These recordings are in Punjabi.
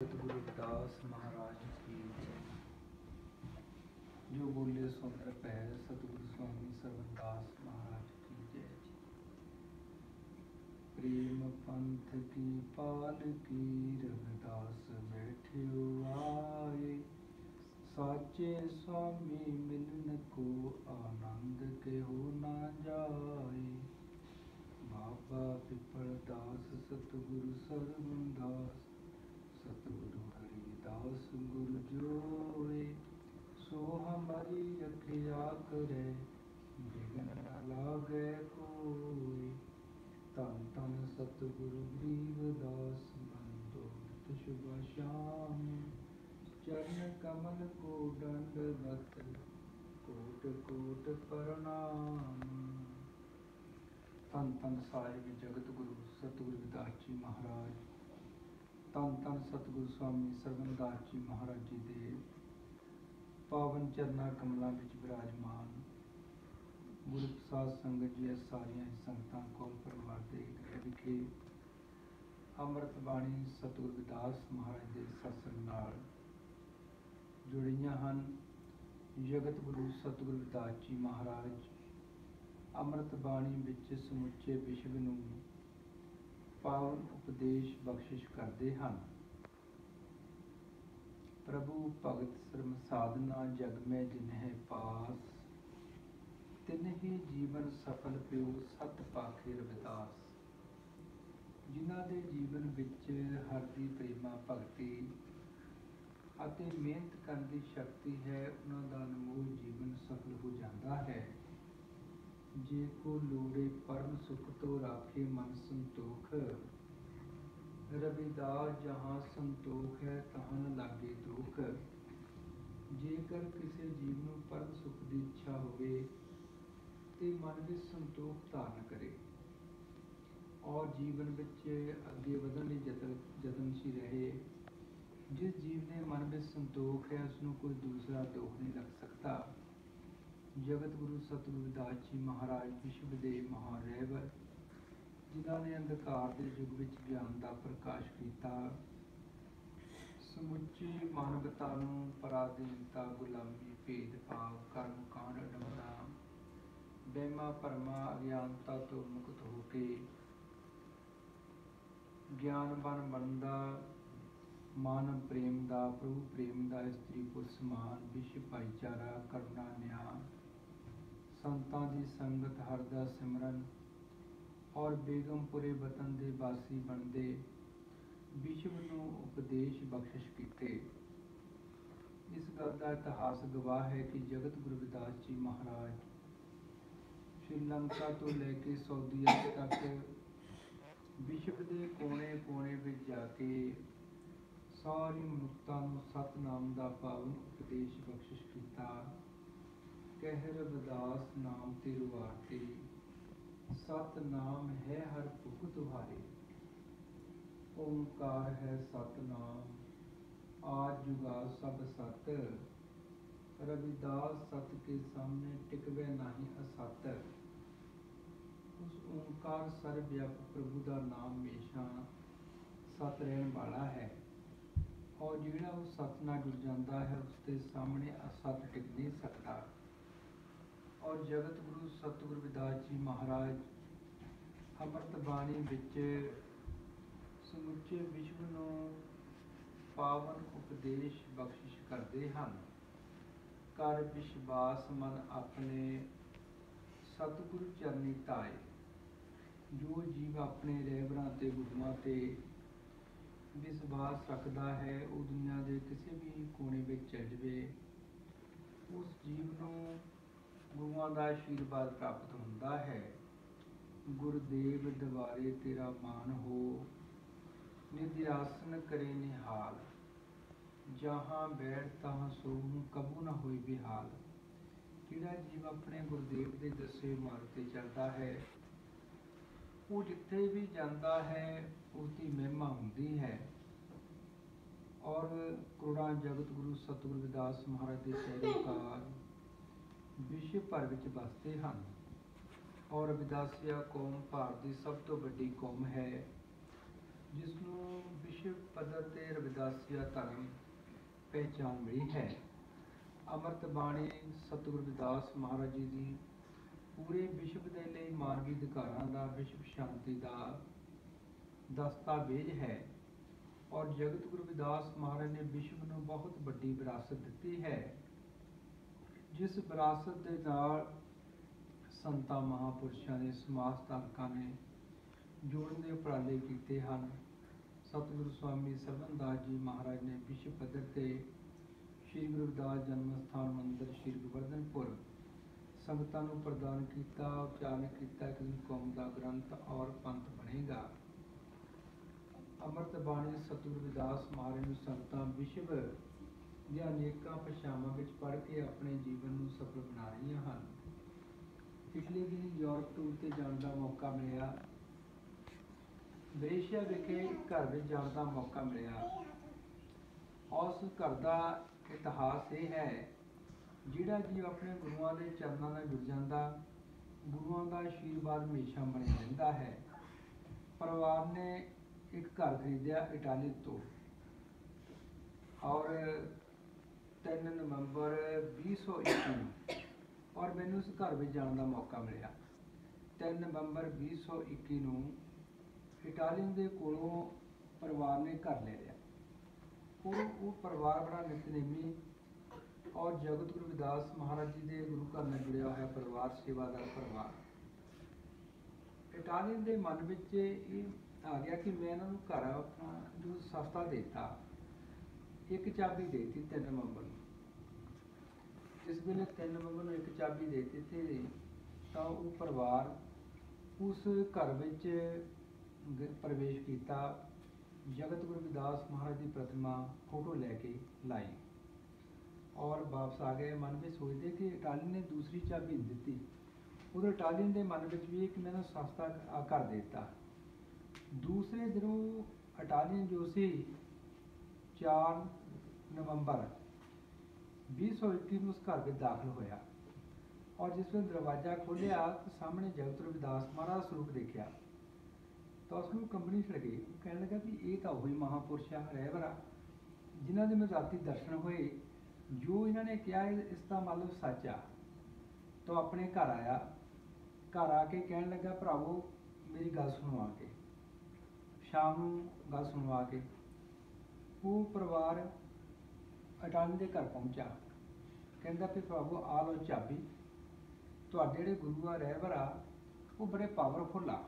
ਗੁਰੂ ਰਵਿਦਾਸ ਮਹਾਰਾਜ ਕੀ ਜੈ। ਜੋ ਬੋਲੇ ਸੁੰਦਰ ਪੈ ਸਤਿਗੁਰੂ ਸਵਾਮੀ ਸਰਵਦਾਸ ਮਹਾਰਾਜ ਕੀ ਜੈ ਜੀ ਪ੍ਰੇਮ ਪੰਥ ਕੀ ਪਾਲਕੀ ਰਵਿਦਾਸ ਬੈਠਿਓ ਆਏ ਸਾਚੇ ਸਵਾਮੀ ਮਿਲਨ ਕੋ ਆਨੰਦ ਕਿਹੋ ਨਾ ਜਾਏ ਬਾਬਾ ਪਿਪਲ ਦਾਸ ਸਤਿਗੁਰੂ ਸਰਵਦਾਸ ਸਤਿਗੁਰੂ ਹਰੀਦਾਸ ਗੁਰੂ ਜੋਏ ਸੋ ਹਮਾਰੀ ਰਖਿਆ ਕਰੇ ਬਿਗਨ ਲਾਗੇ ਕੋਈ ਤਨ ਤਨ ਸਤਿਗੁਰੂ ਗਰੀਬਦਾਸ ਮੰਦੋ ਸ਼ੁਭ ਸ਼ਾਮ ਚਰਨ ਕਮਲ ਕੋ ਦੰਡਵਤ ਕੋਟ ਕੋਟ ਪ੍ਰਣਾਮ ਤਨ ਤਨ ਸਾਹਿਬ ਜਗਤ ਗੁਰੂ ਸਤਿਗੁਰੂ ਵਿਦਾਸ ਜੀ ਮਹਾਰਾਜ। ਤਨ ਤਨ ਸਤਿਗੁਰੂ ਸਵਾਮੀ ਸਰਵਨਦਾਸ ਜੀ ਮਹਾਰਾਜ ਜੀ ਦੇ ਪਾਵਨ ਚਰਨਾ ਕਮਲਾਂ ਵਿੱਚ ਵਿਰਾਜਮਾਨ ਗੁਰੂ ਪ੍ਰਸਾਦ ਸੰਗਤ ਜੀ ਸਾਰੀਆਂ ਸੰਗਤਾਂ ਕੋਲ ਪਰਿਵਾਰ ਦੇ ਵਿਖੇ ਅੰਮ੍ਰਿਤ ਬਾਣੀ ਸਤਿਗੁਰੂ ਵਿਦਾਸ ਮਹਾਰਾਜ ਦੇ ਸਤਸੰਗ ਨਾਲ ਜੁੜੀਆਂ ਹਨ। ਜਗਤ ਗੁਰੂ ਸਤਿਗੁਰੂ ਵਿਦਾਸ ਜੀ ਮਹਾਰਾਜ, ਅੰਮ੍ਰਿਤ ਬਾਣੀ ਵਿੱਚ ਸਮੁੱਚੇ ਵਿਸ਼ਵ ਨੂੰ ਪਾਵਨ ਉਪਦੇਸ਼ ਬਖਸ਼ਿਸ਼ ਕਰਦੇ ਹਨ। ਪ੍ਰਭੂ ਭਗਤ ਸਰਮ ਸਾਧਨਾ ਜਗ ਮੈਂ ਜਿਨਹਿ ਪਾਸ, ਤਿਨਹਿ ਜੀਵਨ ਸਫਲ ਪਿਓ ਸਤ ਪਾਖੇ ਰਵਿਦਾਸ। ਜਿਨ੍ਹਾਂ ਦੇ ਜੀਵਨ ਵਿੱਚ ਹਰ ਦੀ ਪ੍ਰੇਮਾ ਭਗਤੀ ਅਤੇ ਮਿਹਨਤ ਕਰਨ ਦੀ ਸ਼ਕਤੀ ਹੈ, ਉਹਨਾਂ ਦਾ ਅਨਮੋਲ ਜੀਵਨ ਸਫਲ ਹੋ ਜਾਂਦਾ ਹੈ। ਜੇ ਕੋ ਲੋੜੇ ਪਰਮ ਸੁਖ ਤੋ ਰਾਖੇ ਮਨ ਸੰਤੋਖ, ਰਵਿਦਾਸ ਜਹਾਂ ਸੰਤੋਖ ਹੈ ਤਹਾਂ ਲਾਗੇ ਦੁਖ। ਜੇਕਰ ਕਿਸੇ ਜੀਵ ਨੂੰ ਪਰਮ ਸੁਖ ਦੀ ਇੱਛਾ ਹੋਵੇ, ਤੇ ਮਨ ਵਿੱਚ ਸੰਤੋਖ ਧਾਰਨ ਕਰੇ। ਔਰ ਜੀਵਨ ਵਿੱਚ ਅੱਗੇ ਵਧਣ ਲਈ ਯਤਨ, ਯਤਨਸ਼ੀਲ ਰਹੇ। ਜਿਸ ਜੀਵ ਨੇ ਮਨ ਵਿੱਚ ਸੰਤੋਖ ਹੈ ਉਸ ਨੂੰ ਕੋਈ ਦੂਸਰਾ ਦੁੱਖ ਨਹੀਂ ਲੱਗ ਸਕਦਾ। ਜਗਤ ਗੁਰੂ ਸਤਿਗੁਰੂ ਦਾਸ ਜੀ ਮਹਾਰਾਜ ਵਿਸ਼ਵ ਦੇ ਮਹਾਨ ਰਹਿਬਰ ਜਿਨ੍ਹਾਂ ਨੇ ਅੰਧਕਾਰ ਦੇ ਯੁੱਗ ਵਿੱਚ ਗਿਆਨ ਦਾ ਪ੍ਰਕਾਸ਼ ਕੀਤਾ। ਸਮੁੱਚੀ ਮਾਨਵਤਾ ਨੂੰ ਪਰਾਧੀਨਤਾ, ਗੁਲਾਮੀ, ਭੇਦਭਾਵ ਕਰਮ ਕਾਂਡ ਅਡੰਬਰਾ ਬੇਮਾ ਪਰਮਾ ਅਗਿਆਨਤਾ ਤੋਂ ਮੁਕਤ ਹੋ ਕੇ ਗਿਆਨਵਾਨ ਬਣਨ ਦਾ, ਮਾਨਵ ਪ੍ਰੇਮ ਦਾ, ਪ੍ਰਭੂ ਪ੍ਰੇਮ ਦਾ, ਇਸਤਰੀ ਪੁਰਸ਼ ਸਮਾਨ ਵਿਸ਼ਵ ਭਾਈਚਾਰਾ ਕਰੁਣਾ ਨਿਆਂ। ਸੰਤਾਂ ਦੀ ਸੰਗਤ ਹਰ ਸਿਮਰਨ, ਔਰ ਬੇਗਮਪੁਰੇ ਵਤਨ ਦੇ ਵਾਸੀ ਬਣਦੇ, ਵਿਸ਼ਵ ਨੂੰ ਉਪਦੇਸ਼ ਬਖਸ਼ਿਸ਼ ਕੀਤੇ। ਇਸ ਗੱਲ ਦਾ ਇਤਿਹਾਸ ਗਵਾਹ ਹੈ ਕਿ ਜਗਤ ਗੁਰੂ ਵਿਦਾਸ ਜੀ ਮਹਾਰਾਜ ਸ਼੍ਰੀਲੰਕਾ ਤੋਂ ਲੈ ਕੇ ਸਾਊਦੀ ਅਰਬ ਤੱਕ ਵਿਸ਼ਵ ਦੇ ਕੋਨੇ-ਕੋਨੇ ਵਿੱਚ ਜਾ ਕੇ ਸਾਰੀ ਮਨੁੱਖਤਾ ਨੂੰ ਸਤਨਾਮ ਦਾ ਪਾਵਨ ਉਪਦੇਸ਼ ਬਖਸ਼ਿਸ਼ ਕੀਤਾ। ਕਹਿ ਰਵਿਦਾਸ ਨਾਮ ਤੇ ਰਵਾਤੇ ਸਤ ਨਾਮ ਹੈ ਹਰ ਭੁਖ ਤੁਹਾਰੇ, ਓੰਕਾਰ ਹੈ ਸਤ ਨਾਮ ਆਜ ਜੁਗਾ ਸਭ ਸਤ ਰਵਿਦਾਸ ਸਤ ਕੇ ਸਾਹਮਣੇ ਟਿਕਵੇ ਨਹੀਂ ਅਸਤ, ਉਸ ਓੰਕਾਰ ਸਰਬ ਵਿਆਪਕ ਪ੍ਰਭੂ ਦਾ ਨਾਮ ਹਮੇਸ਼ਾ ਸਤ ਰਹਿਣ ਵਾਲਾ ਹੈ। ਔਰ ਜਿਹੜਾ ਉਹ ਸਤ ਨਾਲ ਜੁੜ ਜਾਂਦਾ ਹੈ, ਉਸ ਦੇ ਸਾਹਮਣੇ ਅਸਤ ਟਿਕ ਨਹੀਂ ਸਕਦਾ। ਔਰ ਜਗਤ ਗੁਰੂ ਸਤਿਗੁਰੂ ਵਿਦਾਸ ਜੀ ਮਹਾਰਾਜ, ਅੰਮ੍ਰਿਤ ਬਾਣੀ ਵਿੱਚ ਸਮੁੱਚੇ ਵਿਸ਼ਵ ਨੂੰ ਪਾਵਨ ਉਪਦੇਸ਼ ਬਖਸ਼ਿਸ਼ ਕਰਦੇ ਹਨ। ਕਰ ਵਿਸ਼ਵਾਸ ਮਨ ਆਪਣੇ ਸਤਿਗੁਰੂ ਚਰਨੀ ਧਾਏ। ਜੋ ਜੀਵ ਆਪਣੇ ਰਹਿਬਰਾਂ ਤੇ ਗੁਰੂਆਂ ਤੇ ਵਿਸ਼ਵਾਸ ਰੱਖਦਾ ਹੈ, ਉਹ ਦੁਨੀਆ ਦੇ ਕਿਸੇ ਵੀ ਕੋਨੇ ਵਿੱਚ ਚੱਲ ਜਵੇ। ਉਸ ਜੀਵ ਨੂੰ ਗੁਰੂਆਂ ਦਾ ਆਸ਼ੀਰਵਾਦ ਪ੍ਰਾਪਤ ਹੁੰਦਾ ਹੈ। ਗੁਰਦੇਵ ਦਵਾਰੇ ਤੇਰਾ ਮਾਨ ਹੋ, ਨਿਧਿਆਸਨ ਕਰੇ ਨਿਹਾਲ। ਜਹਾਂ ਬੈਠ ਤਹਾਂ ਸੋਹੂੰ ਕਬੂ ਨਾ ਹੋਈ ਬਿਹਾਲ। ਜਿਹੜਾ ਜੀਵ ਆਪਣੇ ਗੁਰਦੇਵ ਦੇ ਦੱਸੇ ਮਾਰਗ ਤੇ ਚੱਲਦਾ ਹੈ? ਉਹ ਜਿੱਥੇ ਵੀ ਜਾਂਦਾ ਹੈ ਉਸ ਦੀ ਮਹਿਮਾ ਹੁੰਦੀ ਹੈ। ਔਰ ਕਰੋੜਾਂ ਜਗਤ ਗੁਰੂ ਸਤਿਗੁਰੂ ਵਿਦਾਸ ਮਹਾਰਾਜ ਦੇ ਸਹਿਯੋਗ ਵਿਸ਼ਵ ਭਰ ਵਿੱਚ ਵਸਦੇ ਹਨ। ਔਰ ਵਿਦਾਸੀਆ ਕੌਮ ਭਾਰਤ ਦੀ ਸਭ ਤੋਂ ਵੱਡੀ ਕੌਮ ਹੈ ਜਿਸ ਨੂੰ ਵਿਸ਼ਵ ਪੱਧਰ ਤੇ ਰਵਿਦਾਸੀਆ ਧਰਮ ਪਹਿਚਾਣ ਮਿਲੀ ਹੈ। ਅੰਮ੍ਰਿਤ ਬਾਣੀ ਸਤਿਗੁਰੂ ਰਵਿਦਾਸ ਮਹਾਰਾਜ ਜੀ ਦੀ ਪੂਰੇ ਵਿਸ਼ਵ ਦੇ ਲਈ ਮਾਨਵੀ ਅਧਿਕਾਰਾਂ ਦਾ, ਵਿਸ਼ਵ ਸ਼ਾਂਤੀ ਦਾ ਦਸਤਾਵੇਜ਼ ਹੈ। ਔਰ ਜਗਤ ਗੁਰੂ ਰਵਿਦਾਸ ਮਹਾਰਾਜ ਨੇ ਵਿਸ਼ਵ ਨੂੰ ਬਹੁਤ ਵੱਡੀ ਵਿਰਾਸਤ ਦਿੱਤੀ ਹੈ। ਜਿਸ ਵਿਰਾਸਤ ਦੇ ਨਾਲ ਸੰਤਾਂ, ਮਹਾਪੁਰਸ਼ਾਂ ਨੇ ਸਮਾਜ ਧਾਰਕਾਂ ਨੇ ਜੋੜਨ ਦੇ ਉਪਰਾਲੇ ਕੀਤੇ ਹਨ। ਸਤਿਗੁਰੂ ਸਵਾਮੀ ਸਰਵਨਦਾਸ ਜੀ ਮਹਾਰਾਜ ਨੇ ਵਿਸ਼ਵ ਪੱਧਰ ਤੇ ਸ੍ਰੀ ਗੁਰੂ ਰਵਿਦਾਸ ਜਨਮ ਸਥਾਨ ਮੰਦਿਰ ਸ੍ਰੀ ਗੋਵਰਧਨਪੁਰ ਸੰਗਤਾਂ ਨੂੰ ਪ੍ਰਦਾਨ ਕੀਤਾ, ਉਚਾਰਨ ਕੀਤਾ ਕਿ ਕੌਮ ਦਾ ਗ੍ਰੰਥ ਔਰ ਪੰਥ ਬਣੇਗਾ। ਅੰਮ੍ਰਿਤ ਬਾਣੀ ਸਤਿਗੁਰੂ ਰਵਿਦਾਸ ਮਹਾਰਾਜ ਨੂੰ ਸੰਗਤਾਂ ਵਿਸ਼ਵ ਦੀਆਂ ਅਨੇਕਾਂ ਭਾਸ਼ਾਵਾਂ ਵਿੱਚ ਪੜ੍ਹ ਕੇ ਆਪਣੇ ਜੀਵਨ ਨੂੰ ਸਫਲ ਬਣਾ ਰਹੀਆਂ ਹਨ। ਪਿਛਲੇ ਦਿਨ ਯੂਰਪ ਟੂਰ ਤੇ ਜਾਣ ਦਾ ਮੌਕਾ ਮਿਲਿਆ। ਬ੍ਰੇਸ਼ੀਆ ਵਿਖੇ ਘਰ ਵਿੱਚ ਜਾਣ ਦਾ ਮੌਕਾ ਮਿਲਿਆ। ਉਸ ਘਰ ਦਾ ਇਤਿਹਾਸ ਇਹ ਹੈ, ਜਿਹੜਾ ਜੀ ਆਪਣੇ ਗੁਰੂਆਂ ਦੇ ਚਰਨਾਂ ਨਾਲ ਜੁੜ ਜਾਂਦਾ, ਗੁਰੂਆਂ ਦਾ ਆਸ਼ੀਰਵਾਦ ਹਮੇਸ਼ਾ ਬਣਿਆ ਰਹਿੰਦਾ ਹੈ। ਪਰਿਵਾਰ ਨੇ ਇੱਕ ਘਰ ਖਰੀਦਿਆ ਇਟਾਲੀ ਤੋਂ। ਔਰ 3 ਨਵੰਬਰ 2021 ਨੂੰ ਔਰ ਮੈਨੂੰ ਉਸ ਘਰ ਵਿੱਚ ਜਾਣ ਦਾ ਮੌਕਾ ਮਿਲਿਆ। 3 ਨਵੰਬਰ 2021 ਨੂੰ ਇਟਾਲੀਅਨ ਦੇ ਕੋਲੋਂ ਪਰਿਵਾਰ ਨੇ ਘਰ ਲੈ ਲਿਆ। ਉਹ ਉਹ ਪਰਿਵਾਰ ਬੜਾ ਨਿਤਨੇਮੀ ਔਰ ਜਗਤ ਗੁਰੂ ਵਿਦਾਸ ਮਹਾਰਾਜ ਜੀ ਦੇ ਗੁਰੂ ਘਰ ਨਾਲ ਜੁੜਿਆ ਹੋਇਆ ਪਰਿਵਾਰ, ਸੇਵਾਦਾਰ ਪਰਿਵਾਰ। ਇਟਾਲੀਅਨ ਦੇ ਮਨ ਵਿੱਚ ਇਹ ਆ ਗਿਆ ਕਿ ਮੈਂ ਇਹਨਾਂ ਨੂੰ ਘਰ ਆਪਣਾ ਜੋ ਸਸਤਾ ਦੇਤਾ ਇੱਕ ਚਾਬੀ ਦੇਤੀ 3 ਨਵੰਬਰ ਨੂੰ। ਜਿਸ ਵੇਲੇ 3 ਨਵੰਬਰ ਨੂੰ ਇੱਕ ਚਾਬੀ ਦੇ ਦਿੱਤੀ ਤਾਂ ਉਹ ਪਰਿਵਾਰ ਉਸ ਘਰ ਵਿੱਚ ਪ੍ਰਵੇਸ਼ ਕੀਤਾ। ਜਗਤ ਗੁਰੂ ਰਵਿਦਾਸ ਮਹਾਰਾਜ ਦੀ ਪ੍ਰਤਿਮਾ ਫੋਟੋ ਲੈ ਕੇ ਲਾਈ। ਔਰ ਵਾਪਸ ਆ ਗਏ। ਮਨ ਵਿੱਚ ਸੋਚਦੇ ਕਿ ਇਟਾਲੀਅਨ ਨੇ ਦੂਸਰੀ ਚਾਬੀ ਦਿੱਤੀ। ਉਦੋਂ ਇਟਾਲੀਅਨ ਦੇ ਮਨ ਵਿੱਚ ਵੀ ਇੱਕ ਮੈਨੂੰ ਸਸਤਾ ਆ ਕਰ ਦਿੱਤਾ। ਦੂਸਰੇ ਦਿਨੋਂ ਇਟਾਲੀਅਨ ਜੋ ਸੀ 4 ਨਵੰਬਰ। 2021 ਨੂੰ ਉਸ ਘਰ ਵਿੱਚ ਦਾਖਲ ਹੋਇਆ। ਔਰ ਜਿਸ ਵੇਲੇ ਦਰਵਾਜ਼ਾ ਖੋਲ੍ਹਿਆ ਤਾਂ ਸਾਹਮਣੇ ਜਗਤ ਰਵਿਦਾਸ ਮਹਾਰਾਜ ਸਰੂਪ ਦੇਖਿਆ। ਤਾਂ ਉਸ ਨੂੰ ਕੰਬਣੀ ਛੜ ਗਈ। ਕਹਿਣ ਲੱਗਾ ਵੀ ਇਹ ਤਾਂ ਉਹੀ ਮਹਾਪੁਰਸ਼ ਆ ਰਹਿਬਰਾ ਜਿਨ੍ਹਾਂ ਦੇ ਮੈਨੂੰ ਰਾਤੀ ਦਰਸ਼ਨ ਹੋਏ। ਜੋ ਇਹਨਾਂ ਨੇ ਕਿਹਾ ਇਹ- ਇਸ ਦਾ ਮਤਲਬ ਸੱਚ ਆ। ਤਾਂ ਆਪਣੇ ਘਰ ਆਇਆ। ਘਰ ਆ ਕੇ ਕਹਿਣ ਲੱਗਾ, ਭਰਾਵੋ, ਮੇਰੀ ਗੱਲ ਸੁਣਵਾ ਕੇ। ਸ਼ਾਮ ਨੂੰ ਗੱਲ ਸੁਣਵਾ ਕੇ ਉਹ ਪਰਿਵਾਰ ਅਟਾਲੀ ਦੇ ਘਰ ਪਹੁੰਚਾ ਕਹਿੰਦਾ ਵੀ ਪ੍ਰਭੂ, ਆ ਲਓ ਚਾਬੀ। ਤੁਹਾਡੇ ਜਿਹੜੇ ਗੁਰੂ ਆ, ਰਹਿਬਰ ਆ, ਉਹ ਬੜੇ ਪਾਵਰਫੁੱਲ ਆ।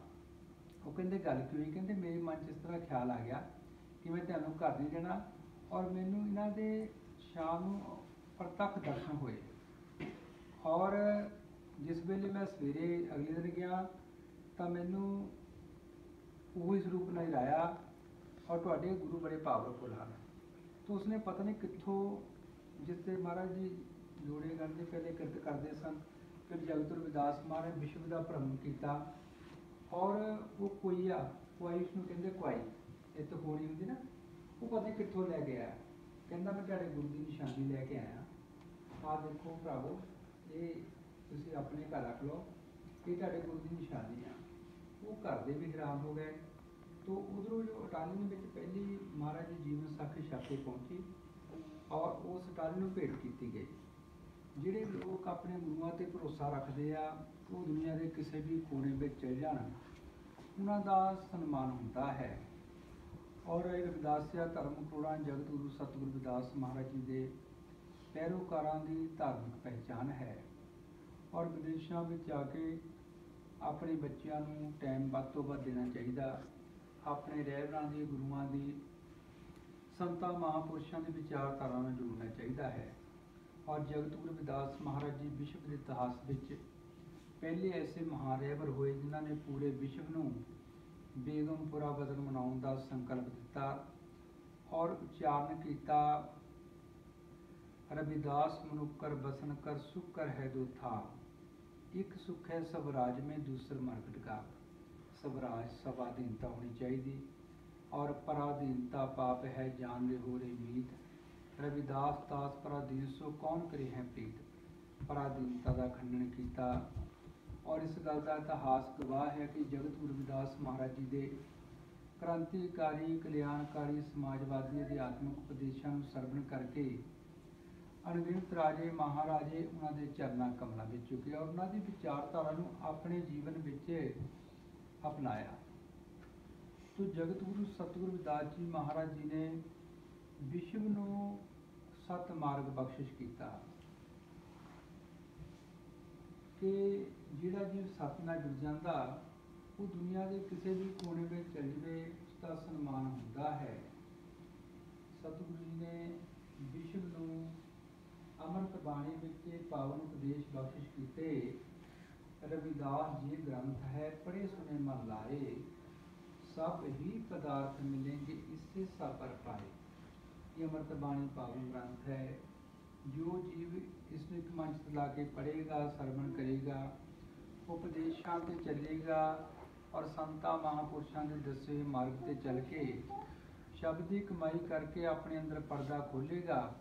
ਉਹ ਕਹਿੰਦੇ, ਗੱਲ ਕੀ ਹੋਈ? ਕਹਿੰਦੇ, ਮੇਰੇ ਮਨ 'ਚ ਇਸ ਤਰ੍ਹਾਂ ਖਿਆਲ ਆ ਗਿਆ ਕਿ ਮੈਂ ਤੁਹਾਨੂੰ ਘਰ ਨਹੀਂ ਜਾਣਾ ਔਰ ਮੈਨੂੰ ਇਹਨਾਂ ਦੇ ਸ਼ਾਮ ਨੂੰ ਪ੍ਰਤੱਖ ਦਰਸ਼ਨ ਹੋਏ। ਔਰ ਜਿਸ ਵੇਲੇ ਮੈਂ ਸਵੇਰੇ ਅਗਲੇ ਦਿਨ ਗਿਆ ਤਾਂ ਮੈਨੂੰ ਉਹੀ ਸਰੂਪ ਨਜ਼ਰ ਆਇਆ ਔਰ ਤੁਹਾਡੇ ਗੁਰੂ ਬੜੇ ਪਾਵਰਫੁੱਲ ਹਨ। ਤਾਂ ਉਸਨੇ ਪਤਾ ਨਹੀਂ ਕਿੱਥੋਂ, ਜਿਸ ਤੇ ਮਹਾਰਾਜ ਜੀ ਜੋੜੇ ਕਰਦੇ, ਪਹਿਲੇ ਕਿਰਤ ਕਰਦੇ ਸਨ, ਫਿਰ ਜਗਤੁਰ ਵਿਦਾਸ ਮਹਾਰਾਜ ਵਿਸ਼ਵ ਦਾ ਭ੍ਰਮਣ ਕੀਤਾ। ਔਰ ਉਹ ਕੋਈਆ ਕੋਈ ਨੂੰ ਕਹਿੰਦੇ ਕੁਆਈ, ਇਹ ਤਾਂ ਹੋਣੀ ਹੁੰਦੀ ਨਾ। ਉਹ ਪਤਾ ਨਹੀਂ ਕਿੱਥੋਂ ਲੈ ਕੇ ਆਇਆ। ਕਹਿੰਦਾ ਮੈਂ ਤੁਹਾਡੇ ਗੁਰੂ ਦੀ ਨਿਸ਼ਾਨੀ ਲੈ ਕੇ ਆਇਆ। ਆਹ ਦੇਖੋ ਭਰਾਵੋ, ਇਹ ਤੁਸੀਂ ਆਪਣੇ ਘਰ ਰੱਖ ਲਓ। ਇਹ ਤੁਹਾਡੇ ਗੁਰੂ ਦੀ ਨਿਸ਼ਾਨੀ ਆ। ਉਹ ਘਰ ਦੇ ਵੀ ਖਰਾਬ ਹੋ ਗਏ। ਤੋ ਉਧਰੋਂ ਜੋ ਇਟਾਲੀਅਨ ਵਿੱਚ ਪਹਿਲੀ ਮਹਾਰਾਜ ਦੀ ਜੀਵਨ ਸਾਖੀ ਛਾਪੇ ਪਹੁੰਚੀ ਔਰ ਉਸ ਅਟਾਲੀ ਨੂੰ ਭੇਟ ਕੀਤੀ ਗਈ। ਜਿਹੜੇ ਲੋਕ ਆਪਣੇ ਗੁਰੂਆਂ ਤੇ ਭਰੋਸਾ ਰੱਖਦੇ ਆ, ਉਹ ਦੁਨੀਆ ਦੇ ਕਿਸੇ ਵੀ ਕੋਨੇ ਵਿੱਚ ਚਲੇ ਜਾਣ। ਉਹਨਾਂ ਦਾ ਸਨਮਾਨ ਹੁੰਦਾ ਹੈ। ਔਰ ਇਹ ਰਵਿਦਾਸਿਆ ਧਰਮ ਕਰੋੜਾਂ ਜਗਤ ਗੁਰੂ ਸਤਿਗੁਰੂ ਰਵਿਦਾਸ ਮਹਾਰਾਜ ਜੀ ਦੇ ਪੈਰੋਕਾਰਾਂ ਦੀ ਧਾਰਮਿਕ ਪਹਿਚਾਨ ਹੈ। ਔਰ ਵਿਦੇਸ਼ਾਂ ਵਿੱਚ ਜਾ ਕੇ ਆਪਣੇ ਬੱਚਿਆਂ ਨੂੰ ਟਾਈਮ ਵੱਧ ਤੋਂ ਵੱਧ ਦੇਣਾ ਚਾਹੀਦਾ। ਆਪਣੇ ਰਹਿਬਰਾਂ ਦੇ, ਗੁਰੂਆਂ ਦੀ, ਸੰਤਾਂ, ਮਹਾਂਪੁਰਸ਼ਾਂ ਦੇ ਵਿਚਾਰਧਾਰਾ ਨਾਲ ਜੁੜਨਾ ਚਾਹੀਦਾ ਹੈ। ਔਰ ਜਗਤਗੁਰੂ ਰਵਿਦਾਸ ਮਹਾਰਾਜ ਜੀ ਵਿਸ਼ਵ ਦੇ ਇਤਿਹਾਸ ਵਿੱਚ ਪਹਿਲੇ ਐਸੇ ਮਹਾਨ ਰਹਿਬਰ ਹੋਏ ਜਿਨ੍ਹਾਂ ਨੇ ਪੂਰੇ ਵਿਸ਼ਵ ਨੂੰ ਬੇਗਮਪੁਰਾ ਵਤਨ ਮਨਾਉਣ ਦਾ ਸੰਕਲਪ ਦਿੱਤਾ ਔਰ ਉਚਾਰਨ ਕੀਤਾ। ਰਵਿਦਾਸ ਮਨੁੱਕਰ ਬਸਨ ਕਰ ਸੁਖ ਕਰ ਹੈ ਦੋਥਾ ਇੱਕ ਸੁਖ ਹੈ ਸਭ ਰਾਜ ਮੇ, ਦੂਸਰ ਮਾਰਕਟ ਕਾ ਸਵਰਾਜ ਸਵਾਧੀਨਤਾ ਹੋਣੀ ਚਾਹੀਦੀ। ਔਰ ਪਰਾਧੀਨਤਾ ਪਾਪ ਹੈ, ਜਾਨ ਲੈ ਹੋ ਰੇ ਮੀਤ। ਰਵਿਦਾਸ ਦਾਸ ਪਰਾਧੀਨ, ਸੋ ਕੌਣ ਕਰੇ ਹੈ ਪ੍ਰੀਤ ਪਰਾਧੀਨਤਾ ਦਾ ਖੰਡਨ ਕੀਤਾ। ਔਰ ਇਸ ਗੱਲ ਦਾ ਇਤਿਹਾਸ ਗਵਾਹ ਹੈ ਕਿ ਜਗਤ ਗੁਰੂ ਰਵਿਦਾਸ ਮਹਾਰਾਜ ਜੀ ਦੇ ਕ੍ਰਾਂਤੀਕਾਰੀ, ਕਲਿਆਣਕਾਰੀ, ਸਮਾਜਵਾਦੀ ਅਧਿਆਤਮਿਕ ਉਪਦੇਸ਼ਾਂ ਨੂੰ ਸਰਵਣ ਕਰਕੇ ਅਣਗਿਣਤ ਰਾਜੇ, ਮਹਾਰਾਜੇ ਉਹਨਾਂ ਦੇ ਚਰਨਾਂ ਕਮਲਾਂ ਵਿੱਚ ਝੁਕੇ ਔਰ ਉਹਨਾਂ ਦੀ ਵਿਚਾਰਧਾਰਾ ਨੂੰ ਆਪਣੇ ਜੀਵਨ ਵਿੱਚ ਅਪਣਾਇਆ। ਤੋ ਜਗਤ ਗੁਰੂ ਸਤਿਗੁਰੂ ਵਿਦਾਸ ਜੀ ਮਹਾਰਾਜ ਜੀ ਨੇ ਵਿਸ਼ਵ ਨੂੰ ਸਤ ਮਾਰਗ ਬਖਸ਼ਿਸ਼ ਕੀਤਾ। ਕਿ ਜਿਹੜਾ ਜੀਵ ਸਤ ਨਾਲ ਜੁੜ ਜਾਂਦਾ, ਉਹ ਦੁਨੀਆ ਦੇ ਕਿਸੇ ਵੀ ਕੋਨੇ ਵਿੱਚ ਚਲ ਜਵੇ, ਉਸ ਦਾ ਸਨਮਾਨ ਹੁੰਦਾ ਹੈ। ਸਤਿਗੁਰੂ ਜੀ ਨੇ ਵਿਸ਼ਵ ਨੂੰ ਅੰਮ੍ਰਿਤ ਬਾਣੀ ਵਿੱਚ ਪਾਵਨ ਉਪਦੇਸ਼ ਬਖਸ਼ਿਸ਼ ਕੀਤੇ। ਰਵਿਦਾਸ ਜੀ ਗ੍ਰੰਥ ਹੈ ਪੜੇ ਸੁਨੇ ਮਨ ਲਾਏ। ਸਭ ਹੀ ਪਦਾਰਥ ਮਿਲेंगे ਇਸੇ ਸਾਪਰ ਪਾਏ। ਇਹ ਅਮਰਤ ਬਾਣੀ ਪਾਵਨ ਗ੍ਰੰਥ ਹੈ। ਜੋ ਜੀਵ ਇਸ ਨੂੰ ਇੱਕ ਮੰਚ ਲਾ ਕੇ ਪੜੇਗਾ ਸਰਵਣ ਕਰੇਗਾ, ਉਪਦੇਸ਼ਾਂ ਤੇ ਚੱਲੇਗਾ ਔਰ ਸੰਤਾ, ਮਹਾਪੁਰਸ਼ਾਂ ਦੇ ਦੱਸੇ ਮਾਰਗ ਤੇ ਚੱਲ ਕੇ ਸ਼ਬਦੀ ਕਮਾਈ ਕਰਕੇ ਆਪਣੇ ਅੰਦਰ ਪਰਦਾ ਖੋਲੇਗਾ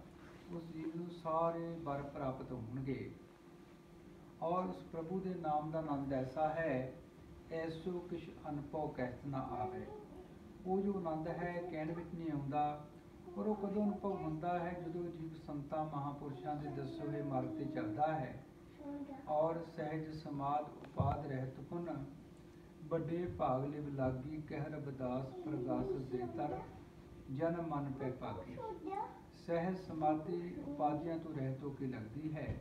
ਉਸ ਜੀਵ ਨੂੰ ਸਾਰੇ ਵਰ ਪ੍ਰਾਪਤ ਹੋਣਗੇ। ਔਰ ਉਸ ਪ੍ਰਭੂ ਦੇ ਨਾਮ ਦਾ ਆਨੰਦ ਐਸਾ ਹੈ, ਐਸੋ ਕਿਛ ਅਨਪਉ ਕਹਿਤ ਨਾ ਆਵੇ। ਉਹ ਜੋ ਆਨੰਦ ਹੈ, ਕਹਿਣ ਵਿੱਚ ਨਹੀਂ ਆਉਂਦਾ, ਪਰ ਉਹ ਕਦੋਂ ਅਨੁਭਵ ਹੁੰਦਾ ਹੈ, ਜਦੋਂ ਜੀਵ ਸੰਤਾਂ ਮਹਾਪੁਰਸ਼ਾਂ ਦੇ ਦੱਸੇ ਹੋਏ ਮਾਰਗ ਤੇ ਚੱਲਦਾ ਹੈ। ਔਰ ਸਹਿਜ ਸਮਾਦ ਉਪਾਦ ਰਹਿਤ ਪੁਨ, ਵੱਡੇ ਭਾਗ ਲਿਵ ਲਾਗੀ ਕਹਿ ਰਬਦਾਸ ਪ੍ਰਗਾਸ ਦੇ ਤਰ ਜਨ ਮਨ ਪੈ ਪਾਕੀ ਸਹਿਜ ਸਮਾਧੀ ਉਪਾਧੀਆਂ ਤੋਂ ਰਹਿਤ ਹੋ ਕੇ ਲੱਗਦੀ ਹੈ।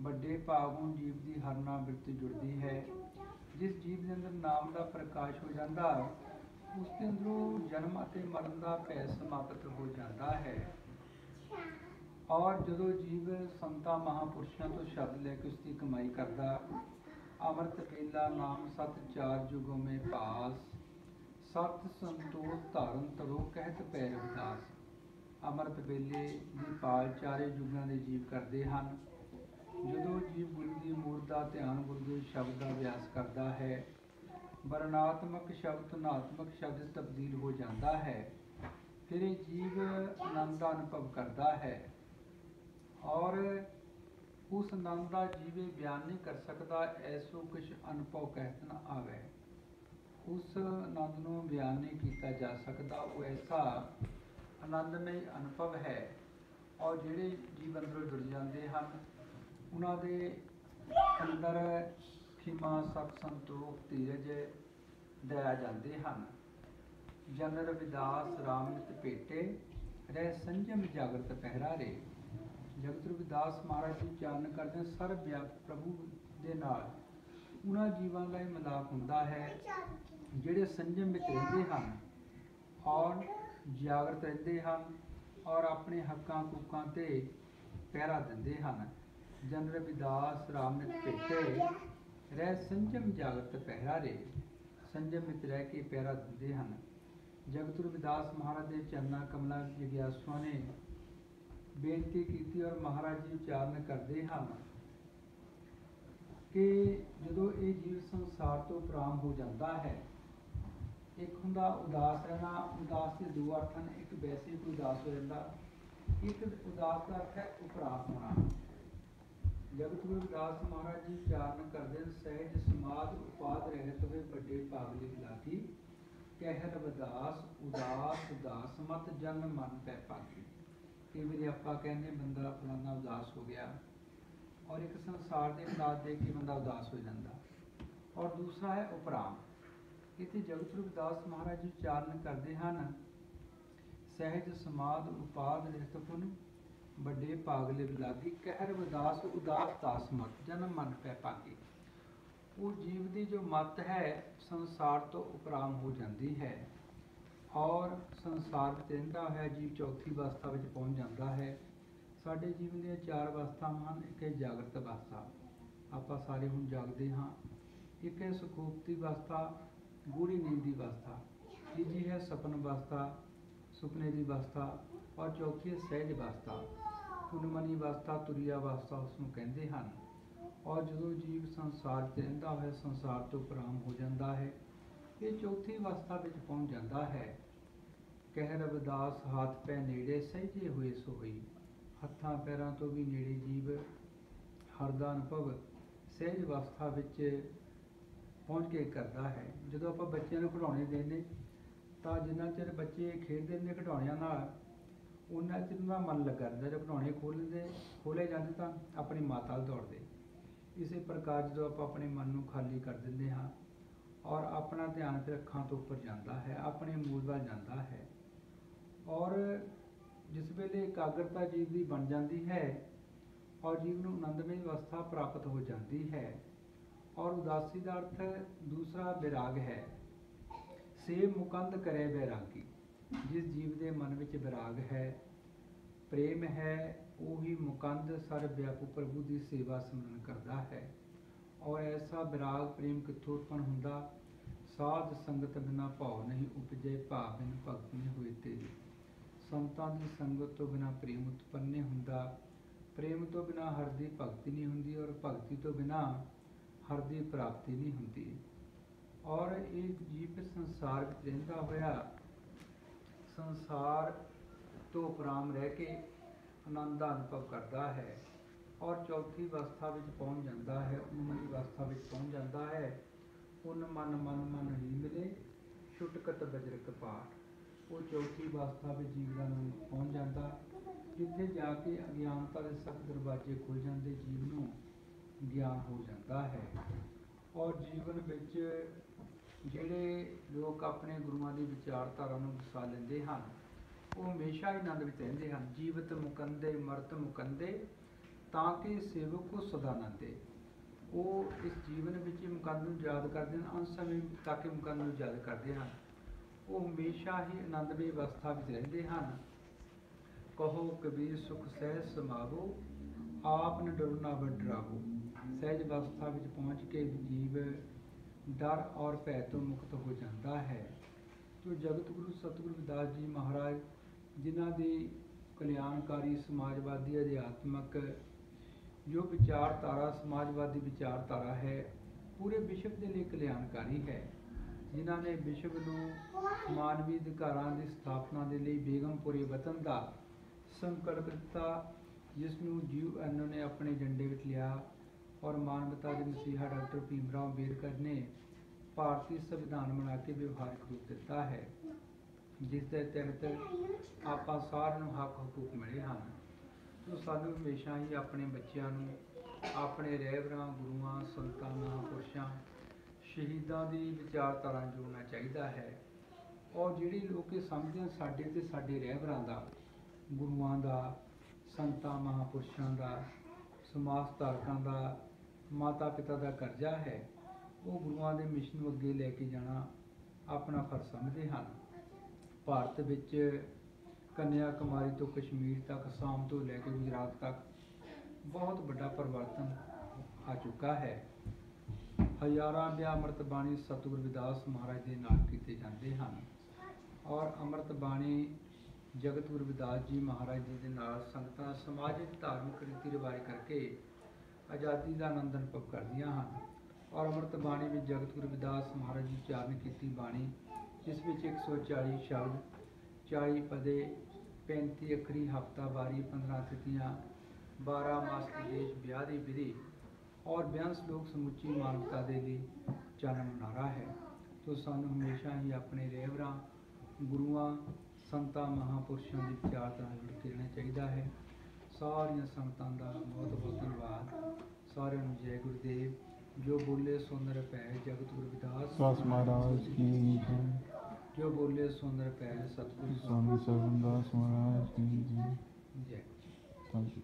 ਵੱਡੇ ਭਾਗੋਂ ਜੀਵ ਦੀ ਹਰਨਾ ਬਿਰਤੀ ਜੁੜਦੀ ਹੈ। ਜਿਸ ਜੀਵ ਦੇ ਅੰਦਰ ਨਾਮ ਦਾ ਪ੍ਰਕਾਸ਼ ਹੋ ਜਾਂਦਾ, ਉਸ ਦੇ ਅੰਦਰੋਂ ਜਨਮ ਅਤੇ ਮਰਨ ਦਾ ਭੈ ਸਮਾਪਤ ਹੋ ਜਾਂਦਾ ਹੈ। ਔਰ ਜਦੋਂ ਜੀਵ ਸੰਤਾਂ ਮਹਾਪੁਰਸ਼ਾਂ ਤੋਂ ਸ਼ਬਦ ਲੈ ਕੇ ਉਸ ਦੀ ਕਮਾਈ ਕਰਦਾ, ਅਮਰਤ ਪੇਲਾ ਨਾਮ ਸਤ ਚਾਰ ਜੁਗੋਂ ਮੇ ਪਾਸ, ਸਤ ਸੰਤੋਖ ਧਾਰਨ ਤਰੋ ਕਹਿਤ ਪੈ ਰਵਿਦਾਸ। ਅਮਰਤ ਵੇਲੇ ਦੀ ਪਾਲ ਚਾਰੇ ਯੁਗਾਂ ਦੇ ਜੀਵ ਕਰਦੇ ਹਨ। ਜਦੋਂ ਜੀਵ ਗੁਰੂ ਦੀ ਮੂਰਤ ਦਾ ਧਿਆਨ ਗੁਰੂ ਦੇ ਸ਼ਬਦ ਦਾ ਅਭਿਆਸ ਕਰਦਾ ਹੈ, ਵਰਣਾਤਮਕ ਸ਼ਬਦ ਨਾਤਮਕ ਸ਼ਬਦ ਤਬਦੀਲ ਹੋ ਜਾਂਦਾ ਹੈ। ਫਿਰ ਇਹ ਜੀਵ ਆਨੰਦ ਦਾ ਅਨੁਭਵ ਕਰਦਾ ਹੈ ਔਰ ਉਸ ਆਨੰਦ ਦਾ ਜੀਵੇ ਬਿਆਨ ਨਹੀਂ ਕਰ ਸਕਦਾ, ਐਸੋ ਕੁਛ ਅਨੁਭਵ ਕਹਿਤ ਨਾ ਆਵੇ। ਉਸ ਆਨੰਦ ਨੂੰ ਬਿਆਨ ਨਹੀਂ ਕੀਤਾ ਜਾ ਸਕਦਾ, ਉਹ ਐਸਾ ਆਨੰਦਮਈ ਅਨੁਭਵ ਹੈ ਔਰ ਜਿਹੜੇ ਜੀਵਨ ਅੰਦਰੋਂ ਜੁੜ ਜਾਂਦੇ ਹਨ ਉਹਨਾਂ ਦੇ ਅੰਦਰ ਖਿਮਾ ਸਤ ਸੰਤੋਖ ਧੀਰਜ ਦਇਆ ਜਾਂਦੇ ਹਨ। ਜਨਰ ਰਵਿਦਾਸ ਰਾਮਿਤ ਭੇਟੇ ਰਹਿ ਸੰਜਮ ਜਾਗਰਤ ਪਹਿਰਾ ਰੇ ਜਗਤ ਰਵਿਦਾਸ ਮਹਾਰਾਜ ਜੀ ਚਾਰਨ ਕਰਦੇ ਸਰਬ ਵਿਆਪਕ ਪ੍ਰਭੂ ਦੇ ਨਾਲ। ਉਹਨਾਂ ਜੀਵਾਂ ਦਾ ਹੀ ਮਿਲਾਪ ਹੁੰਦਾ ਹੈ, ਜਿਹੜੇ ਸੰਜਮ ਵਿੱਚ ਰਹਿੰਦੇ ਹਨ ਔਰ ਜਾਗਰਤ ਰਹਿੰਦੇ ਹਨ ਔਰ ਆਪਣੇ ਹੱਕਾਂ ਹਕੂਕਾਂ ਤੇ ਪਹਿਰਾ ਦਿੰਦੇ ਹਨ। ਜਨ ਰਵਿਦਾਸ ਰਾਮਨਿਤ ਭੇਟੇ। ਰਹਿ ਸੰਜਮ ਜਾਗਰਤ ਪਹਿਰਾ ਰੇ ਸੰਜਮ ਵਿੱਚ ਰਹਿ ਕੇ ਪਹਿਰਾ ਦਿੰਦੇ ਹਨ। ਜਗਤ ਰਵਿਦਾਸ ਮਹਾਰਾਜ ਦੇ ਚਰਨਾਂ ਕਮਲਾਂ ਜਿਗਿਆਸੂਆਂ ਨੇ ਬੇਨਤੀ ਕੀਤੀ ਔਰ ਮਹਾਰਾਜ ਜੀ ਉਚਾਰਨ ਕਰਦੇ ਹਨ ਕਿ ਜਦੋਂ ਇਹ ਜੀਵ ਸੰਸਾਰ ਤੋਂ ਪ੍ਰਾਮ ਹੋ ਜਾਂਦਾ ਹੈ, ਇੱਕ ਹੁੰਦਾ ਉਦਾਸ ਰਹਿਣਾ, ਉਦਾਸ ਦੇ ਦੋ ਅਰਥ ਹਨ, ਇੱਕ ਵੈਸੇ ਹੀ ਉਦਾਸ ਹੋ ਜਾਂਦਾ, ਇੱਕ ਉਦਾਸ ਦਾ ਅਰਥ ਹੈ ਉਪਰਾਮ ਹੋਣਾ। ਜਗਤ ਗੁਰੂ ਮਹਾਰਾਜ ਜੀ ਚਾਰਨ ਕਰਦੇ ਸਹਿਜ ਸਮਾਦ ਉਪਾਦ ਰਹਿਤ ਹੋਏ ਵੱਡੇ ਪਾਗਲੇ ਲਾਗੀ ਕਹਿ ਰਵਿਦਾਸ, ਉਦਾਸ ਉਦਾਸ ਮਤ ਜਨ ਮਨ ਪੈ ਪਾਗੀ ਕਈ ਵਾਰੀ ਆਪਾਂ ਕਹਿੰਦੇ ਬੰਦਾ ਫਲਾਣਾ ਉਦਾਸ ਹੋ ਗਿਆ ਔਰ ਇੱਕ ਸੰਸਾਰ ਦੇ ਹਾਲਾਤ ਦੇਖ ਕੇ ਬੰਦਾ ਉਦਾਸ ਹੋ ਜਾਂਦਾ। ਔਰ ਦੂਸਰਾ ਹੈ ਉਪਰਾਮ। ਇਥੇ ਜਗਤ ਰੂਪਦਾਸ ਮਹਾਰਾਜ ਜੀ ਚਾਰਨ ਕਰਦੇ ਹਨ, ਸਹਿਜ ਸਮਾਦ ਉਪਾਦ ਰਿਤਪੁਨ ਵੱਡੇ ਪਾਗਲੇ ਲਾਗੀ, ਕਹਿਰ ਵਿਦਾਸ, ਉਦਾਸ ਦਾਸ ਮਤ, ਜਨਮ ਮਨ ਪੈ ਪਾਗੀ ਉਹ ਜੀਵ ਦੀ ਜੋ ਮਤ ਹੈ, ਸੰਸਾਰ ਤੋਂ ਉਪਰਾਮ ਹੋ ਜਾਂਦੀ ਹੈ। ਔਰ ਸੰਸਾਰ ਵਿੱਚ ਹੈ ਹੋਇਆ ਜੀਵ ਚੌਥੀ ਅਵਸਥਾ ਵਿੱਚ ਪਹੁੰਚ ਜਾਂਦਾ ਹੈ। ਸਾਡੇ ਜੀਵਨ ਦੀਆਂ ਚਾਰ ਅਵਸਥਾਵਾਂ ਹਨ, ਇੱਕ ਹੈ ਜਾਗਰਤ ਅਵਸਥਾ। ਆਪਾਂ ਸਾਰੇ ਹੁਣ ਜਾਗਦੇ ਹਾਂ। ਇੱਕ ਹੈ ਸੁਖੋਪਤੀ ਅਵਸਥਾ ਗੂੜੀ ਨੀਂਦ ਦੀ ਅਵਸਥਾ। ਤੀਜੀ ਹੈ ਸਪਨ ਅਵਸਥਾ, ਸੁਪਨੇ ਦੀ ਅਵਸਥਾ। ਔਰ ਚੌਥੀ ਹੈ ਸਹਿਜ ਅਵਸਥਾ। ਪੁਨਮਨੀ ਅਵਸਥਾ ਤੁਰੀਆ ਅਵਸਥਾ ਉਸ ਨੂੰ ਕਹਿੰਦੇ ਹਨ। ਔਰ ਜਦੋਂ ਜੀਵ ਸੰਸਾਰ 'ਚ ਰਹਿੰਦਾ ਹੋਇਆ ਸੰਸਾਰ ਤੋਂ ਪ੍ਰਾਮ ਹੋ ਜਾਂਦਾ ਹੈ, ਇਹ ਚੌਥੀ ਅਵਸਥਾ ਵਿੱਚ ਪਹੁੰਚ ਜਾਂਦਾ ਹੈ। ਕਹਿ ਰਵਿਦਾਸ, ਹੱਥ ਪੈ ਨੇੜੇ, ਸਹਿਜੇ ਹੋਏ ਸੋਈ। ਹੱਥਾਂ ਪੈਰਾਂ ਤੋਂ ਵੀ ਨੇੜੇ ਜੀਵ ਹਰਦਾ ਅਨੁਭਵ ਸਹਿਜ ਅਵਸਥਾ ਵਿੱਚ ਪਹੁੰਚ ਕੇ ਕਰਦਾ ਹੈ। ਜਦੋਂ ਆਪਾਂ ਬੱਚਿਆਂ ਨੂੰ ਖਿਡੌਣੇ ਦਿੰਦੇ, ਤਾਂ ਜਿੰਨਾ ਚਿਰ ਬੱਚੇ ਖੇਡਦੇ ਨੇ ਖਿਡੌਣਿਆਂ ਨਾਲ ਉਹਨਾਂ 'ਚ ਉਹਨਾਂ ਦਾ ਮਨ ਲੱਗਾ ਰਹਿੰਦਾ ਜਦੋਂ ਖਿਡੌਣੇ ਖੋਲ੍ਹਦੇ ਖੋਲੇ ਜਾਂਦੇ ਤਾਂ ਆਪਣੀ ਮਾਤਾ ਵੱਲ ਦੌੜਦੇ। ਇਸੇ ਪ੍ਰਕਾਰ ਜਦੋਂ ਆਪਾਂ ਆਪਣੇ ਮਨ ਨੂੰ ਖਾਲੀ ਕਰ ਦਿੰਦੇ ਹਾਂ ਔਰ ਆਪਣਾ ਧਿਆਨ ਫਿਰ ਅੱਖਾਂ ਤੋਂ ਉੱਪਰ ਜਾਂਦਾ ਹੈ, ਆਪਣੇ ਮੂਲ ਵੱਲ ਜਾਂਦਾ ਹੈ ਔਰ ਜਿਸ ਵੇਲੇ ਇਕਾਗਰਤਾ ਜੀਵ ਦੀ ਬਣ ਜਾਂਦੀ ਹੈ ਔਰ ਜੀਵ ਨੂੰ ਆਨੰਦਮਈ ਅਵਸਥਾ ਪ੍ਰਾਪਤ ਹੋ ਜਾਂਦੀ ਹੈ ਔਰ ਉਦਾਸੀ ਦਾ ਅਰਥ ਦੂਸਰਾ ਵਿਰਾਗ ਹੈ। ਸੇ ਮੁਕੰਦ ਕਰੇ ਵਿਰਾਗੀ ਜਿਸ ਜੀਵ ਦੇ ਮਨ ਵਿੱਚ ਵਿਰਾਗ ਹੈ, ਪ੍ਰੇਮ ਹੈ, ਉਹੀ ਮੁਕੰਦ ਸਰ ਵਿਆਪੂ ਪ੍ਰਭੂ ਦੀ ਸੇਵਾ ਸਿਮਰਨ ਕਰਦਾ ਹੈ। ਔਰ ਐਸਾ ਵਿਰਾਗ ਪ੍ਰੇਮ ਕਿੱਥੋਂ ਉਤਪਨ ਹੁੰਦਾ? ਸਾਧ ਸੰਗਤ ਬਿਨਾ ਭਾਵ ਨਹੀਂ ਉਪਜੇ ਭਾਵ ਬਿਨ ਭਗਤ ਨਹੀਂ ਹੋਏ ਤੇ ਸੰਤਾਂ ਦੀ ਸੰਗਤ ਤੋਂ ਬਿਨਾ ਪ੍ਰੇਮ ਉਤਪੰਨ ਨਹੀਂ ਹੁੰਦਾ। ਪ੍ਰੇਮ ਤੋਂ ਬਿਨਾ ਹਰ ਦੀ ਭਗਤੀ ਨਹੀਂ ਹੁੰਦੀ ਔਰ ਭਗਤੀ ਤੋਂ ਬਿਨਾ ਹਰ ਦੀ ਪ੍ਰਾਪਤੀ ਨਹੀਂ ਹੁੰਦੀ। ਔਰ ਇਹ ਜੀਵ ਸੰਸਾਰ ਵਿੱਚ ਰਹਿੰਦਾ ਹੋਇਆ ਸੰਸਾਰ ਤੋਂ ਉਪਰਾਮ ਰਹਿ ਕੇ ਆਨੰਦ ਦਾ ਅਨੁਭਵ ਕਰਦਾ ਹੈ ਔਰ ਚੌਥੀ ਅਵਸਥਾ ਵਿੱਚ ਪਹੁੰਚ ਜਾਂਦਾ ਹੈ ਉਨਮਤੀ ਅਵਸਥਾ ਵਿੱਚ ਪਹੁੰਚ ਜਾਂਦਾ ਹੈ, ਉਨ ਮਨ ਮਨ ਮਨ ਹੀ ਮਿਲੇ, ਛੁਟਕਤ ਬਜਰਕ ਪਾਠ। ਉਹ ਚੌਥੀ ਅਵਸਥਾ ਵਿੱਚ ਜੀਵ ਦਾ ਨੂੰ ਪਹੁੰਚ ਜਾਂਦਾ, ਜਿੱਥੇ ਜਾ ਕੇ ਅਗਿਆਨਤਾ ਦੇ ਸਭ ਦਰਵਾਜ਼ੇ ਖੁੱਲ ਜਾਂਦੇ ਜੀਵ ਨੂੰ ਗਿਆਨ ਹੋ ਜਾਂਦਾ ਹੈ। ਔਰ ਜੀਵਨ ਵਿੱਚ ਜਿਹੜੇ ਲੋਕ ਆਪਣੇ ਗੁਰੂਆਂ ਦੀ ਵਿਚਾਰਧਾਰਾ ਨੂੰ ਵਸਾ ਲੈਂਦੇ ਹਨ, ਉਹ ਹਮੇਸ਼ਾ ਹੀ ਆਨੰਦ ਵਿੱਚ ਰਹਿੰਦੇ ਹਨ। ਜੀਵਤ ਮੁਕੰਦੇ, ਮਰਤ ਮੁਕੰਦੇ, ਤਾਂ ਕਿ ਸੇਵਕ ਕੋ ਸਦਾ ਉਹ ਇਸ ਜੀਵਨ ਵਿੱਚ ਮੁਕੰਦ ਨੂੰ ਯਾਦ ਕਰਦੇ ਹਨ, ਅੰਤ ਸਮੇਂ ਤੱਕ ਮੁਕੰਦ ਨੂੰ ਯਾਦ ਕਰਦੇ ਹਨ। ਉਹ ਹਮੇਸ਼ਾ ਹੀ ਆਨੰਦਮਈ ਅਵਸਥਾ ਵਿੱਚ ਰਹਿੰਦੇ ਹਨ। ਕਹੋ ਕਬੀਰ ਸੁਖ ਸਹਿ ਸਮਾਵੋ, ਆਪ ਨ ਡਰੋ ਨਾ ਡਰਾਵੋ। ਸਹਿਜ ਅਵਸਥਾ ਵਿੱਚ ਪਹੁੰਚ ਕੇ ਜੀਵ ਡਰ ਔਰ ਭੈ ਤੋਂ ਮੁਕਤ ਹੋ ਜਾਂਦਾ ਹੈ। ਜੋ ਜਗਤ ਗੁਰੂ ਸਤਿਗੁਰੂ ਵਿਦਾਸ ਜੀ ਮਹਾਰਾਜ, ਜਿਨ੍ਹਾਂ ਦੀ ਕਲਿਆਣਕਾਰੀ ਸਮਾਜਵਾਦੀ ਅਧਿਆਤਮਕ ਜੋ ਵਿਚਾਰਧਾਰਾ, ਸਮਾਜਵਾਦੀ ਵਿਚਾਰਧਾਰਾ ਹੈ, ਪੂਰੇ ਵਿਸ਼ਵ ਦੇ ਲਈ ਕਲਿਆਣਕਾਰੀ ਹੈ। ਜਿਨ੍ਹਾਂ ਨੇ ਵਿਸ਼ਵ ਨੂੰ ਮਾਨਵੀ ਅਧਿਕਾਰਾਂ ਦੀ ਸਥਾਪਨਾ ਦੇ ਲਈ ਬੇਗਮਪੁਰੇ ਵਤਨ ਦਾ ਸੰਕਲਪ ਦਿੱਤਾ, ਜਿਸ ਨੂੰ ਯੂਐਨ ਨੇ ਆਪਣੇ ਏਜੰਡੇ ਵਿੱਚ ਲਿਆ। ਔਰ ਮਾਨਵਤਾ ਦੇ ਮਸੀਹਾ ਡਾਕਟਰ ਭੀਮ ਰਾਓ ਅੰਬੇਡਕਰ ਨੇ ਭਾਰਤੀ ਸੰਵਿਧਾਨ ਬਣਾ ਕੇ ਵਿਵਹਾਰਿਕ ਰੂਪ ਦਿੱਤਾ ਹੈ, ਜਿਸ ਦੇ ਤਹਿਤ ਆਪਾਂ ਸਾਰਿਆਂ ਨੂੰ ਹੱਕ ਹਕੂਕ ਮਿਲੇ ਹਨ। ਸੋ ਸਾਨੂੰ ਹਮੇਸ਼ਾ ਹੀ ਆਪਣੇ ਬੱਚਿਆਂ ਨੂੰ, ਆਪਣੇ ਰਹਿਬਰਾਂ, ਗੁਰੂਆਂ, ਸੰਤਾਂ ਮਹਾਂਪੁਰਸ਼ਾਂ ਸ਼ਹੀਦਾਂ ਦੀ ਵਿਚਾਰਧਾਰਾ ਜੋੜਨਾ ਚਾਹੀਦਾ ਹੈ। ਔਰ ਜਿਹੜੇ ਲੋਕ ਇਹ ਸਮਝਦੇ ਸਾਡੇ ਤੇ ਸਾਡੇ ਰਹਿਬਰਾਂ ਦਾ, ਗੁਰੂਆਂ ਦਾ, ਸੰਤਾਂ, ਮਹਾਂਪੁਰਸ਼ਾਂ ਦਾ, ਸਮਾਜ ਧਾਰਕਾਂ ਦਾ ਮਾਤਾ ਪਿਤਾ ਦਾ ਕਰਜ਼ਾ ਹੈ, ਉਹ ਗੁਰੂਆਂ ਦੇ ਮਿਸ਼ਨ ਨੂੰ ਅੱਗੇ ਲੈ ਕੇ ਜਾਣਾ ਆਪਣਾ ਫਰਜ਼ ਸਮਝਦੇ ਹਨ। ਭਾਰਤ ਵਿੱਚ ਕੰਨਿਆ ਕੁਮਾਰੀ ਤੋਂ ਕਸ਼ਮੀਰ ਤੱਕ, ਅਸਾਮ ਤੋਂ ਲੈ ਕੇ ਗੁਜਰਾਤ ਤੱਕ ਬਹੁਤ ਵੱਡਾ ਪਰਿਵਰਤਨ ਆ ਚੁੱਕਾ ਹੈ। ਹਜ਼ਾਰਾਂ ਵਿਆਹ ਅੰਮ੍ਰਿਤ ਬਾਣੀ ਸਤਿਗੁਰ ਵਿਦਾਸ ਮਹਾਰਾਜ ਦੇ ਨਾਲ ਕੀਤੇ ਜਾਂਦੇ ਹਨ ਔਰ ਅੰਮ੍ਰਿਤ ਬਾਣੀ ਜਗਤ ਗੁਰੂ ਵਿਦਾਸ ਜੀ ਮਹਾਰਾਜ ਜੀ ਦੇ ਨਾਲ ਸੰਗਤਾਂ, ਸਮਾਜਿਕ, ਧਾਰਮਿਕ ਰੀਤੀ ਰਿਵਾਜ ਕਰਕੇ ਆਜ਼ਾਦੀ ਦਾ ਆਨੰਦ ਅਨੁਭਵ ਕਰਦੀਆਂ ਹਨ। ਔਰ ਅੰਮ੍ਰਿਤ ਬਾਣੀ ਵਿੱਚ ਜਗਤ ਗੁਰੂ ਵਿਦਾਸ ਮਹਾਰਾਜ ਜੀ ਉਚਾਰਨ ਕੀਤੀ ਬਾਣੀ, ਜਿਸ ਵਿੱਚ 140 ਸ਼ਬਦ 40 ਪਦੇ 35 ਅੱਖਰੀ ਹਫਤਾਵਾਰੀ 15 ਤਿਥੀਆਂ 12 ਮਾਸ ਦੇਸ਼ ਵਿਆਹ ਦੀ ਵਿਧੀ ਔਰ ਬਿਆਨ ਸ਼ਲੋਕ ਸਮੁੱਚੀ ਮਾਨਵਤਾ ਦੇ ਲਈ ਚਾਨਣ ਮੁਨਾਰਾ ਹੈ। ਤੋ ਸਾਨੂੰ ਹਮੇਸ਼ਾ ਹੀ ਆਪਣੇ ਰਹਿਬਰਾਂ ਗੁਰੂਆਂ, ਸੰਤਾਂ, ਮਹਾਂਪੁਰਸ਼ਾਂ ਦੀ ਵਿਚਾਰਧਾਰਾ ਨਾਲ ਜੁੜ ਕੇ ਰਹਿਣਾ ਚਾਹੀਦਾ ਹੈ। ਸਾਰੀਆਂ ਸੰਗਤਾਂ ਦਾ ਬਹੁਤ ਬਹੁਤ ਧੰਨਵਾਦ। ਸਾਰਿਆਂ ਨੂੰ ਜੈ ਗੁਰਦੇਵ। ਜੋ ਬੋਲੇ ਸੁੰਦਰ ਪੈ ਜਗਤ ਗੁਰੂ ਵਿਦਾਸ। ਸਵਾਸ ਮਹਾਰਾਜ ਕੀ ਜੈ। ਜੋ ਬੋਲੇ ਸੁੰਦਰ ਪੈ ਸਤਿਗੁਰੂ। ਸਵਾਮੀ ਸਰਵਨ ਦਾਸ ਮਹਾਰਾਜ ਕੀ ਜੈ। ਜੈ ਥੈਂਕ ਯੂ